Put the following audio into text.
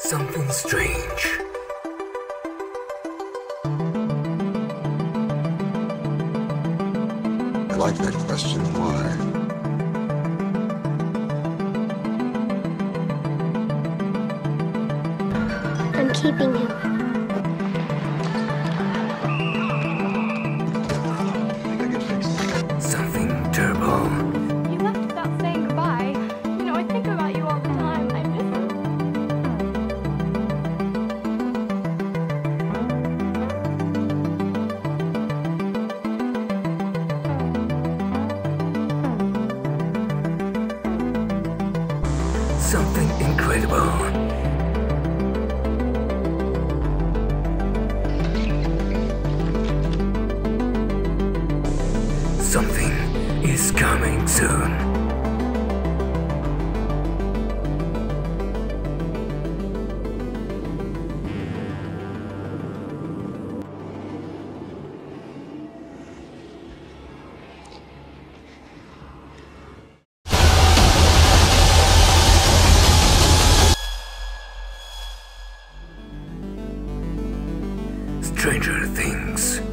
Something strange. I like that question. Why? I'm keeping him. Something incredible. Something is coming soon. Stranger Things.